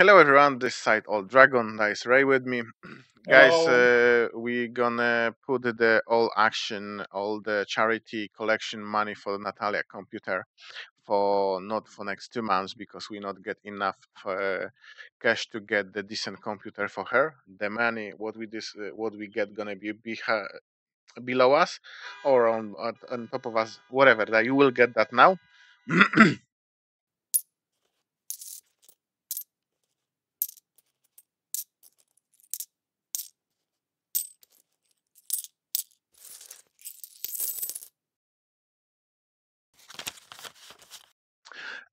Hello everyone, this side Old Dragon, nice Ray with me. Guys, uh, we gonna put the all action, all the charity collection money for Natalia computer for not for next two months because we not get enough uh, cash to get the decent computer for her. The money what we this uh, what we get gonna be below us or on on top of us, whatever. That you will get that now.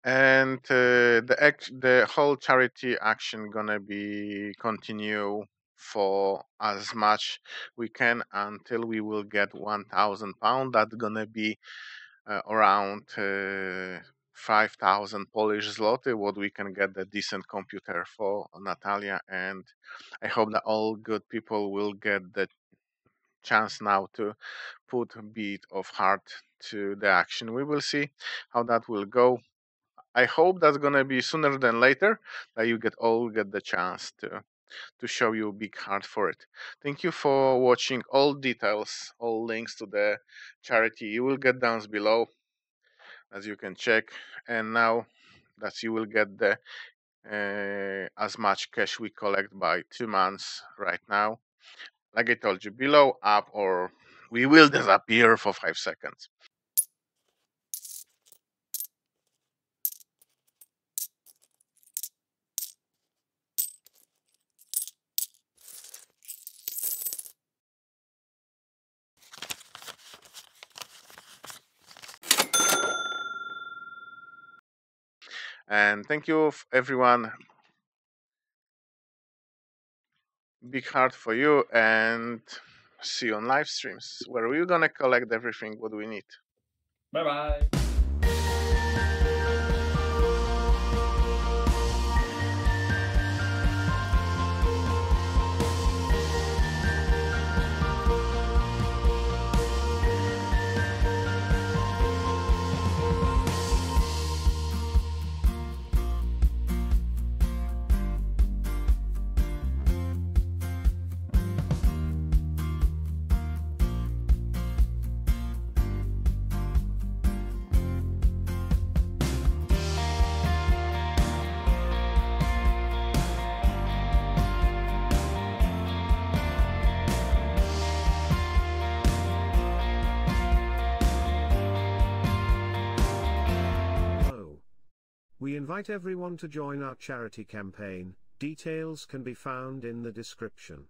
and uh, the act, the whole charity action gonna be continue for as much we can until we will get 1000 pound. That's gonna be uh, around uh, 5000 polish zloty what we can get the decent computer for natalia. And i hope that all good people will get the chance now to put a bit of heart to the action. We will see how that will go I hope that's gonna be sooner than later that you get all get the chance to to show you big heart for it. Thank you for watching. All details, all links to the charity you will get down below, as you can check. And now that you will get the uh, as much cash we collect by two months right now. Like I told you, below, up, or we will disappear for five seconds. And thank you, everyone. Big heart for you, and see you on live streams where we're gonna collect everything what we need. Bye bye. We invite everyone to join our charity campaign, details can be found in the description.